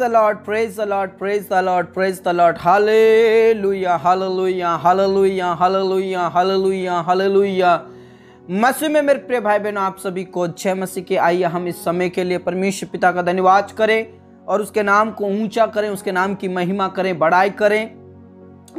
the Lord, praise the Lord, praise the Lord, praise the Lord. Hallelujah, hallelujah, hallelujah, hallelujah, hallelujah, hallelujah. मसीह में मेरे प्रिय भाई बहनों आप सभी को जय मसीह के आइए हम इस समय के लिए परमेश्वर पिता का धन्यवाद करें और उसके नाम को ऊँचा करें उसके नाम की महिमा करें बड़ाई करें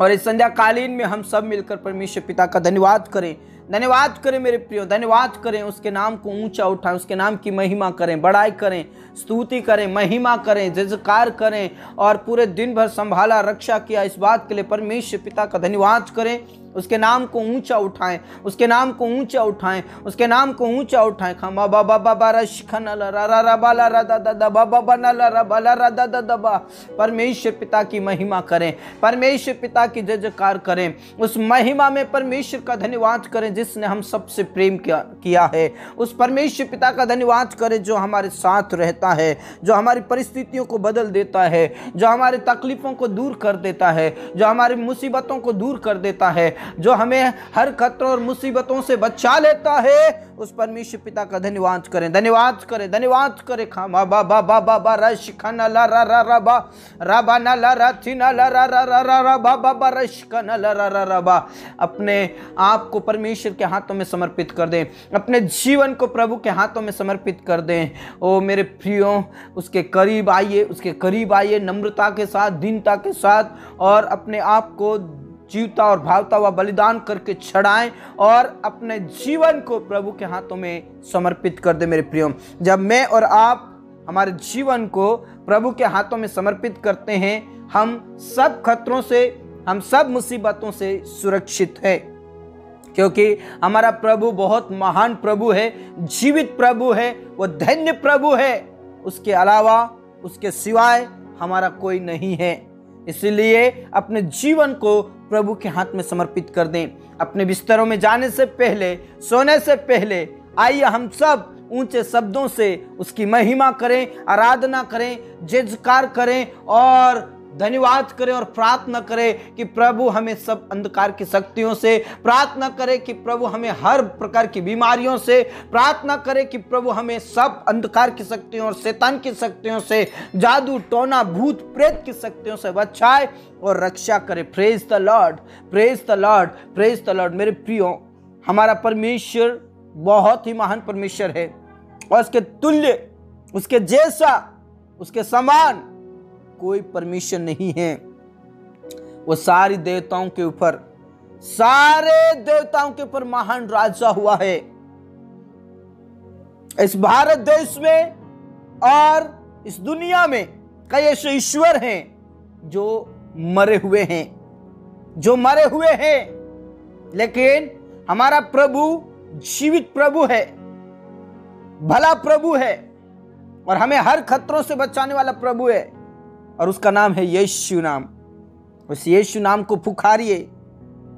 और इस संध्याकालीन में हम सब मिलकर परमेश्वर पिता का धन्यवाद करें धन्यवाद करें मेरे प्रियो, धन्यवाद करें, उसके नाम को ऊँचा उठाएँ, उसके नाम की महिमा करें, बड़ाई करें, स्तुति करें, महिमा करें जजकार करें और पूरे दिन भर संभाला, रक्षा किया, इस बात के लिए परमेश्वर पिता का धन्यवाद करें, उसके नाम को ऊँचा उठाएँ, उसके नाम को ऊँचा उठाएँ, उसके नाम को ऊँचा उठाएँ खमा बाबा बाबा रश दा बा परमेश्वर पिता की महिमा करें, परमेश्वर पिता की जय जयकार करें, उस महिमा में परमेश्वर का धन्यवाद करें जिसने हम सबसे प्रेम किया है, उस परमेश्वर पिता का धन्यवाद करें जो हमारे साथ रहता है, जो हमारी परिस्थितियों को बदल देता है, जो हमारी तकलीफों को दूर कर देता है, जो हमारी मुसीबतों को दूर कर देता है, जो हमें हर खतरों और मुसीबतों से बचा लेता है, उस परमेश्वर पिता का धन्यवाद करें धन्यवाद करें धन्यवाद करें। खा बा बा बा बा बा रश खना ला रा रा रा बा रा बा ना ला रा थी ना ला रा रा रा रा बा बा बा रश खना ला रा रा रा बा। अपने आप को परमेश्वर के हाथों में समर्पित कर दें। अपने जीवन को प्रभु के हाथों में समर्पित कर दें। ओ मेरे प्रियो, उसके करीब आइए, उसके करीब आइए, नम्रता के साथ, दीनता के साथ, और अपने आप को जीवता और भावता हुआ बलिदान करके छड़ाएँ और अपने जीवन को प्रभु के हाथों में समर्पित कर दे मेरे प्रियो। जब मैं और आप हमारे जीवन को प्रभु के हाथों में समर्पित करते हैं, हम सब खतरों से, हम सब मुसीबतों से सुरक्षित है। क्योंकि हमारा प्रभु बहुत महान प्रभु है, जीवित प्रभु है, वो धन्य प्रभु है। उसके अलावा, उसके सिवाय हमारा कोई नहीं है। इसलिए अपने जीवन को प्रभु के हाथ में समर्पित कर दें। अपने बिस्तरों में जाने से पहले, सोने से पहले, आइए हम सब ऊँचे शब्दों से उसकी महिमा करें, आराधना करें जजकार करें और धन्यवाद करें और प्रार्थना करें कि प्रभु हमें सब अंधकार की शक्तियों से, प्रार्थना करें कि प्रभु हमें हर प्रकार की बीमारियों से, प्रार्थना करें कि प्रभु हमें सब अंधकार की शक्तियों और शैतान की शक्तियों से, जादू, टोना, भूत, प्रेत की शक्तियों से बचाए और रक्षा करें। Praise the lord praise the lord praise the lord मेरे प्रियो, हमारा परमेश्वर बहुत ही महान परमेश्वर है। और उसके तुल्य, उसके जैसा, उसके समान कोई परमिशन नहीं है। वो सारी देवताओं के ऊपर, सारे देवताओं के ऊपर महान राजा हुआ है। इस भारत देश में और इस दुनिया में कई ऐसे ईश्वर हैं जो मरे हुए हैं, जो मरे हुए हैं। लेकिन हमारा प्रभु जीवित प्रभु है, भला प्रभु है और हमें हर खतरों से बचाने वाला प्रभु है। और उसका नाम है यीशु नाम। उस यीशु नाम को पुकारिए,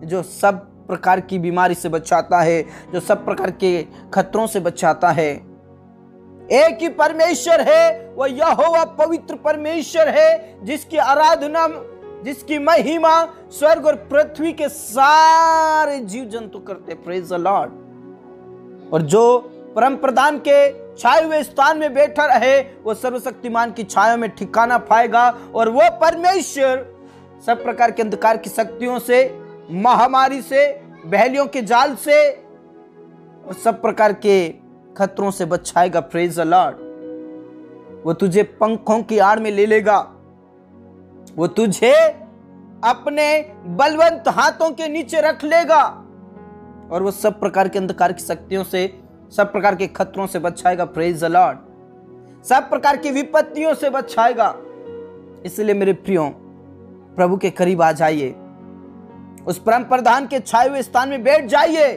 जो सब प्रकार की बीमारी से बचाता है, जो सब प्रकार के खतरों से बचाता है। एक ही परमेश्वर है, वह यहोवा पवित्र परमेश्वर है, जिसकी आराधना, जिसकी महिमा स्वर्ग और पृथ्वी के सारे जीव जंतु करते प्रेज लॉर्ड और जो परम प्रधान के छाए हुए स्थान में बैठा रहे, वो सर्वशक्तिमान की छाया में ठिकाना पाएगा और वो परमेश्वर सब प्रकार के अंधकार की शक्तियों से, महामारी से, बहलियों के जाल से और सब प्रकार के खतरों से बचाएगा। प्रेज द लॉर्ड वो तुझे पंखों की आड़ में ले लेगा। वो तुझे अपने बलवंत हाथों के नीचे रख लेगा। और वो सब प्रकार के अंधकार की शक्तियों से सब प्रकार के खतरों से बचाएगा प्रेज लॉर्ड सब प्रकार की विपत्तियों से बचाएगा। इसलिए मेरे प्रियो, प्रभु के करीब आ जाइए। उस परम प्रधान के छाए हुए स्थान में बैठ जाइए।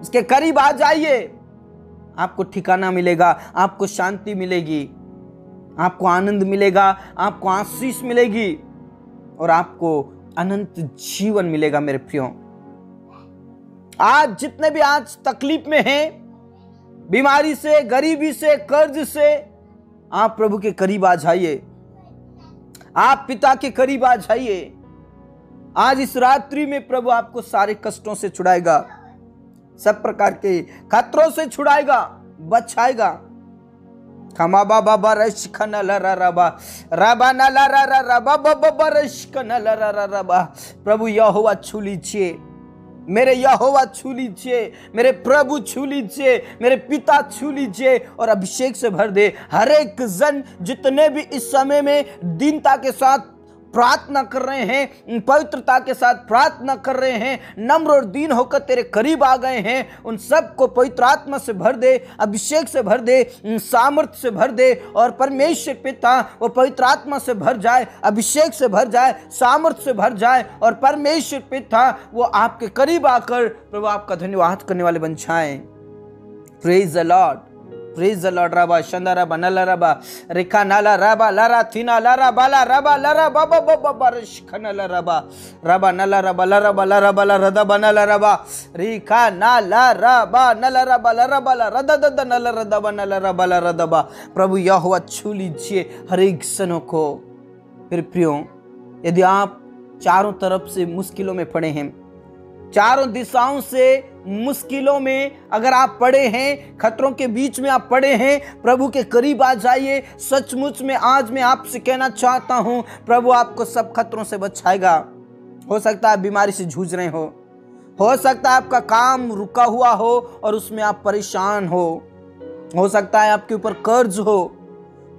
उसके करीब आ जाइए। आपको ठिकाना मिलेगा, आपको शांति मिलेगी, आपको आनंद मिलेगा, आपको आशीष मिलेगी और आपको अनंत जीवन मिलेगा मेरे प्रियो। आज जितने भी आज तकलीफ़ में हैं, बीमारी से, गरीबी से, कर्ज से, आप प्रभु के करीब आ जाइए। आप पिता के करीब आ जाइए। आज इस रात्रि में प्रभु आपको सारे कष्टों से छुड़ाएगा, सब प्रकार के खतरों से छुड़ाएगा, बचाएगा। खमा बाबा बरश खनल रबा रबा नल रबा बाबा बरश खनल रबा प्रभु यहोवा छू लीजिए। मेरे यहोवा छू लीजिए मेरे प्रभु छू लीजिए मेरे पिता छू लीजिए और अभिषेक से भर दे। हर एक जन जितने भी इस समय में दीनता के साथ प्रार्थना कर रहे हैं पवित्रता के साथ प्रार्थना कर रहे हैं, नम्र और दीन होकर तेरे करीब आ गए हैं, उन सबको पवित्र आत्मा से भर दे, अभिषेक से भर दे सामर्थ्य से भर दे, और परमेश्वर पिता, वो पवित्र आत्मा से भर जाए, अभिषेक से भर जाए सामर्थ्य से भर जाए, और परमेश्वर पिता, वो आपके करीब आकर प्रभु आपका धन्यवाद करने वाले बन जाए। प्रेज द लॉर्ड प्रीज लड़ रबा शंदा रबा नला रबा रिखा नला रबा लरा थीना लरा बाला रबा लरा बाबा बाबा बारिश खनला रबा रबा नला रबा लरा बाला रबा ला रदा बना रबा रिखा नला रबा नला रबा लरा बाला रदा ददा नला रदा बना रबा ला रदा बा प्रभु यह हुआ छू लीजिए हर एक सनों को फिर प्रियो, यदि आप चारों तरफ़ से मुश्किलों में पड़े हैं, चारों दिशाओं से मुश्किलों में अगर आप पड़े हैं, खतरों के बीच में आप पड़े हैं, प्रभु के करीब आ जाइए। सचमुच में आज मैं आपसे कहना चाहता हूँ, प्रभु आपको सब खतरों से बचाएगा। हो सकता है आप बीमारी से जूझ रहे हो। हो सकता है आपका काम रुका हुआ हो और उसमें आप परेशान हो। हो सकता है आपके ऊपर कर्ज हो।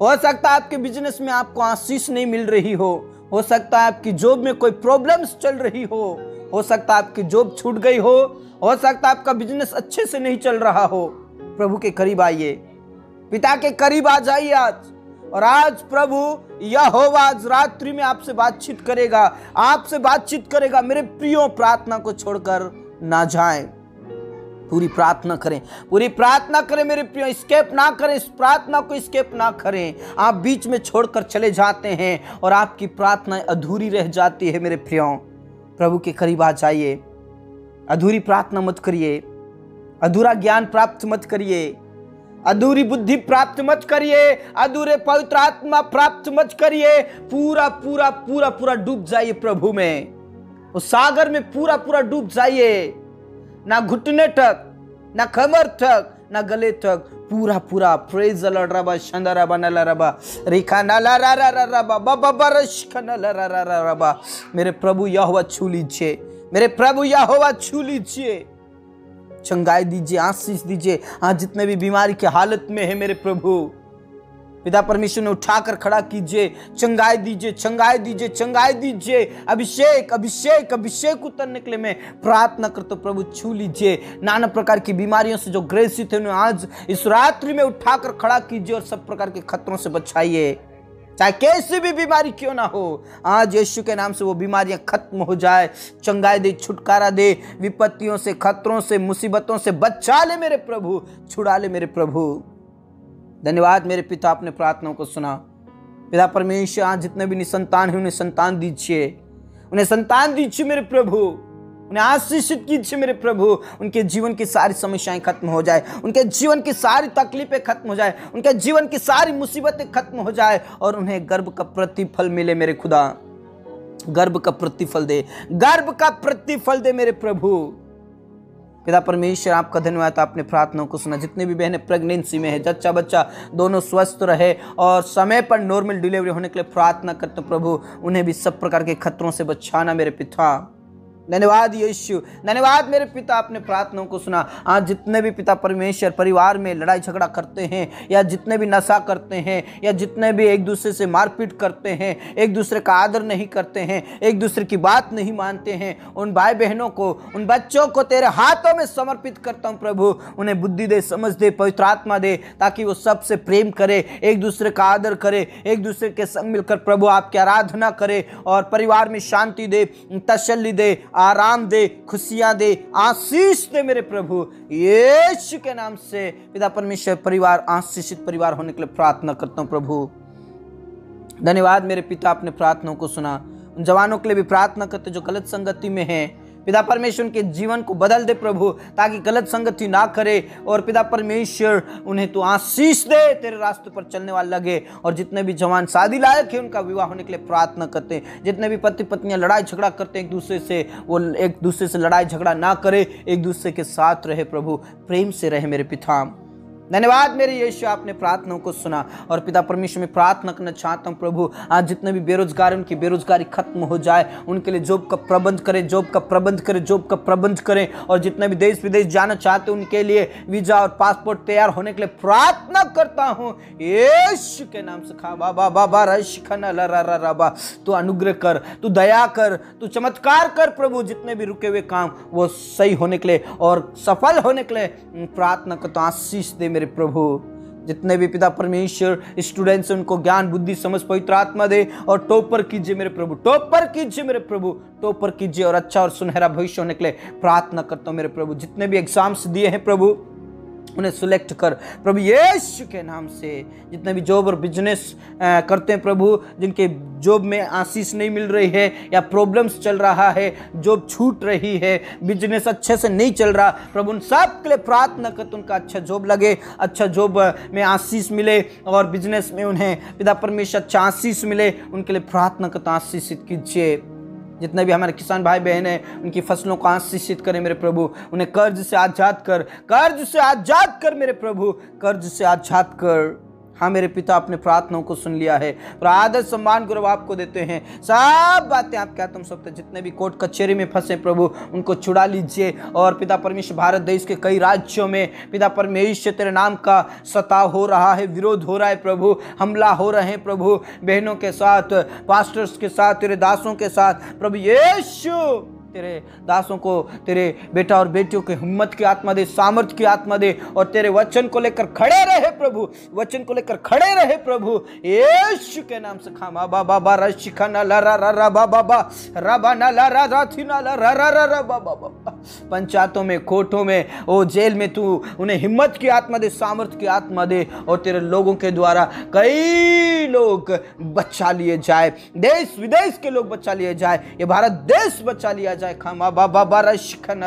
हो सकता है आपके बिज़नेस में आपको आशीष नहीं मिल रही हो। हो सकता है आपकी जॉब में कोई प्रॉब्लम्स चल रही हो। हो सकता है आपकी जॉब छूट गई हो हो सकता है आपका बिज़नेस अच्छे से नहीं चल रहा हो। प्रभु के करीब आइए। पिता के करीब आ जाइए आज। और आज प्रभु यह हो आज रात्रि में आपसे बातचीत करेगा, आपसे बातचीत करेगा, मेरे प्रियो प्रार्थना को छोड़कर ना जाएँ। पूरी प्रार्थना करें, पूरी प्रार्थना करें मेरे प्रियो स्केप ना करें, इस प्रार्थना को स्केप ना करें। आप बीच में छोड़कर चले जाते हैं और आपकी प्रार्थना अधूरी रह जाती है मेरे प्रियो। प्रभु के करीब आ जाइए। अधूरी प्रार्थना मत करिए। अधूरा ज्ञान प्राप्त मत करिए। अधूरी बुद्धि प्राप्त मत करिए। अधूरे पवित्र आत्मा प्राप्त मत करिए। पूरा पूरा पूरा पूरा डूब जाइए प्रभु में। उस सागर में पूरा पूरा डूब जाइए। ना घुटने तक, ना कमर तक ना गले तक पूरा पूरा प्रेज रबा शंदरा बनला रबा ना नला रा रा रा रबा बाबा बरश रा रबा। मेरे प्रभु यहोवा छू लीजिए। मेरे प्रभु यहोवा छू लीजिए। चंगाई दीजिए, आशीष दीजिए। आज जितने भी बीमारी के हालत में है मेरे प्रभु। पिता परमेश्वर ने उठाकर खड़ा कीजिए, चंगाई दीजिए चंगाई दीजिए चंगाई दीजिए। अभिषेक अभिषेक अभिषेक उतरने के लिए मैं प्रार्थना करता हूँ, प्रभु, छू लीजिए। नाना प्रकार की बीमारियों से जो ग्रसित है, उन्हें आज इस रात्रि में उठाकर खड़ा कीजिए और सब प्रकार के खतरों से बचाइए। चाहे कैसी भी बीमारी क्यों ना हो, आज यीशु के नाम से वो बीमारियाँ खत्म हो जाए। चंगाई दे, छुटकारा दे, विपत्तियों से, खतरों से, मुसीबतों से बचा ले मेरे प्रभु, छुड़ा ले मेरे प्रभु। धन्यवाद मेरे पिता अपने प्रार्थनाओं को सुना। पिता परमेश्वर, आज जितने भी निसंतान हैं, उन्हें संतान दीजिए। उन्हें संतान दीजिए मेरे प्रभु। उन्हें आशीषित कीजिए मेरे प्रभु। उनके जीवन की सारी समस्याएँ खत्म हो जाए। उनके जीवन की सारी तकलीफें खत्म हो जाए। उनके जीवन की सारी मुसीबतें खत्म हो जाए और उन्हें गर्भ का प्रतिफल मिले मेरे खुदा। गर्भ का प्रतिफल दे। गर्भ का प्रतिफल दे मेरे प्रभु। पिता परमेश्वर, आपका धन्यवाद, आपने प्रार्थनाओं को सुना। जितने भी बहनें प्रेगनेंसी में है, जच्चा बच्चा, दोनों स्वस्थ रहे और समय पर नॉर्मल डिलीवरी होने के लिए प्रार्थना करते प्रभु, उन्हें भी सब प्रकार के खतरों से बचाना मेरे पिता। धन्यवाद यीशु। धन्यवाद मेरे पिता अपने प्रार्थनाओं को सुना। आज जितने भी पिता परमेश्वर, परिवार में लड़ाई झगड़ा करते हैं, या जितने भी नशा करते हैं, या जितने भी एक दूसरे से मारपीट करते हैं एक दूसरे का आदर नहीं करते हैं एक दूसरे की बात नहीं मानते हैं, उन भाई बहनों को, उन बच्चों को तेरे हाथों में समर्पित करता हूँ प्रभु। उन्हें बुद्धि दे, समझ दे, पवित्र आत्मा दे, ताकि वो सबसे प्रेम करे एक दूसरे का आदर करे एक दूसरे के संग मिलकर प्रभु आपकी आराधना करे, और परिवार में शांति दे, तसल्ली दे आराम दे, खुशियाँ दे, आशीष दे मेरे प्रभु। यीशु के नाम से पिता परमेश्वर परिवार, आशीषित परिवार होने के लिए प्रार्थना करता हूँ प्रभु। धन्यवाद मेरे पिता अपने प्रार्थनाओं को सुना। उन जवानों के लिए भी प्रार्थना करते जो गलत संगति में हैं। पिता परमेश्वर उनके जीवन को बदल दे प्रभु, ताकि गलत संगति ना करे। और पिता परमेश्वर उन्हें तो आशीष दे, तेरे रास्ते पर चलने वाले लगे। और जितने भी जवान शादी लायक है, उनका विवाह होने के लिए प्रार्थना करते हैं। जितने भी पति पत्नियाँ लड़ाई झगड़ा करते हैं, एक दूसरे से वो एक दूसरे से लड़ाई झगड़ा ना करे, एक दूसरे के साथ रहे प्रभु। प्रेम से रहे मेरे पिता। धन्यवाद मेरे यीशु, आपने प्रार्थनाओं को सुना। और पिता परमेश्वर, में प्रार्थना करना चाहता हूँ, प्रभु, आज जितने भी बेरोजगार उनकी बेरोजगारी खत्म हो जाए। उनके लिए जॉब का प्रबंध करें, जॉब का प्रबंध करें, जॉब का प्रबंध करें। और जितने भी देश विदेश जाना चाहते हैं, उनके लिए वीज़ा और पासपोर्ट तैयार होने के लिए प्रार्थना करता हूँ। यीशु के नाम से खा बाबा बाबा रश खना रबा तू अनुग्रह कर, तू दया कर, तू चमत्कार कर, प्रभु, जितने भी रुके हुए काम, वो सही होने के लिए और सफल होने के लिए। प्रार्थना करता हूँ, आशीष दे मेरे प्रभु, जितने भी पिता परमेश्वर स्टूडेंट्स उनको ज्ञान, बुद्धि, समझ, पवित्र आत्मा दे और टोपर कीजिए मेरे प्रभु टोपर कीजिए मेरे प्रभु टोपर कीजिए और अच्छा और सुनहरा भविष्य होने के लिए प्रार्थना करता हूँ मेरे प्रभु, जितने भी एग्ज़ाम्स दिए हैं प्रभु उन्हें सिलेक्ट कर। प्रभु यीशु के नाम से जितने भी जॉब और बिज़नेस करते हैं प्रभु, जिनके जॉब में आशीष नहीं मिल रही है या प्रॉब्लम्स चल रहा है जॉब छूट रही है बिज़नेस अच्छे से नहीं चल रहा, प्रभु उन सब के लिए प्रार्थना कर उनका अच्छा जॉब लगे अच्छा जॉब में आशीष मिले और बिज़नेस में उन्हें, पिता परमेश्वर अच्छा आशीष मिले, उनके लिए प्रार्थना कर तो आशीषित कीजिए। जितने भी हमारे किसान भाई बहन हैं, उनकी फ़सलों को आशीषित करें मेरे प्रभु। उन्हें कर्ज से आज़ाद कर, कर्ज से आज़ाद कर मेरे प्रभु। कर्ज से आज़ाद कर। हाँ मेरे पिता अपने प्रार्थनाओं को सुन लिया है। और आदर सम्मान गौरव आपको देते हैं। सब बातें आप क्या तुम जितने भी कोर्ट कचहरी में फंसे प्रभु, उनको छुड़ा लीजिए। और पिता परमेश्वर, भारत देश के कई राज्यों में पिता परमेश्वर, तेरे नाम का सताव हो रहा है, विरोध हो रहा है प्रभु, हमला हो रहे हैं प्रभु। बहनों के साथ, पास्टर्स के साथ, तेरे दासों के साथ, प्रभु यीशु तेरे दासों को, तेरे बेटा और बेटियों के हिम्मत की आत्मा दे, सामर्थ्य की आत्मा दे और तेरे वचन को लेकर खड़े रहे प्रभु, वचन को लेकर खड़े रहे प्रभु। यीशु के नाम से खामा बाबा बा रशिखा ना ला रा रा, बा बा रबा ना ला रा रा, थी ना ला रा रा रा रा बा बा। पंचायतों में कोर्टों में ओ जेल में तू उन्हें हिम्मत की आत्मा दे सामर्थ्य की आत्मा दे और तेरे लोगों के द्वारा कई लोग बचा लिए जाए। देश विदेश के लोग बचा लिए जाए। ये भारत देश बचा लिया जाए। खमा बाबा बारा शिखन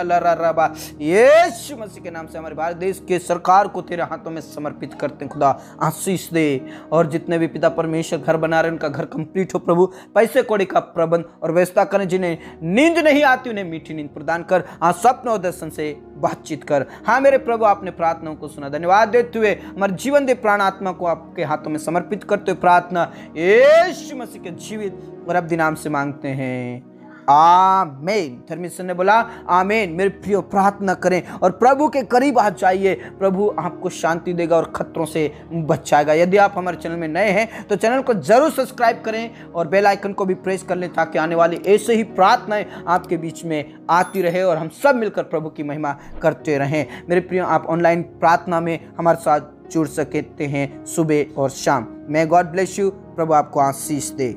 यीशु मसीह के नाम से हमारे भारत देश के सरकार को तेरे हाथों में समर्पित करते हैं। खुदा, आशीष दे। और जितने भी पिता परमेश्वर घर बना रहे उनका घर कंप्लीट हो प्रभु। पैसे कौड़ी का प्रबंध और व्यवस्था करें जिन्हें नींद नहीं आती, उन्हें मीठी नींद प्रदान कर। आज स्वप्न और दर्शन से बातचीत कर। हाँ मेरे प्रभु, आपने प्रार्थनाओं को सुना। धन्यवाद देते हुए हमारे जीवन दे प्राण आत्मा को आपके हाथों में समर्पित करते हुए प्रार्थना। यीशु मसीह के जीवित और अब नाम से मांगते हैं। आमेन। धर्मेश्वर ने बोला, आमेन, मेरे प्रियो, प्रार्थना करें और प्रभु के करीब आ जाइए। प्रभु आपको शांति देगा और खतरों से बचाएगा। यदि आप हमारे चैनल में नए हैं तो चैनल को ज़रूर सब्सक्राइब करें और बेल आइकन को भी प्रेस कर लें ताकि आने वाली ऐसे ही प्रार्थनाएँ आपके बीच में आती रहे और हम सब मिलकर प्रभु की महिमा करते रहें। मेरे प्रियो, आप ऑनलाइन प्रार्थना में हमारे साथ जुड़ सकते हैं सुबह और शाम। मैं गॉड ब्लेस यू प्रभु आपको आशीष दे।